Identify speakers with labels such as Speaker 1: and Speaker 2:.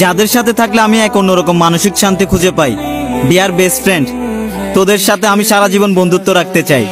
Speaker 1: যাদের সাথে থাকলে আমি এক অন্যরকম মানসিক শান্তি খুঁজে পাই। ডিয়ার বেস্ট ফ্রেন্ড তোদের সাথে আমি সারা জীবন বন্ধুত্ব রাখতে চাই।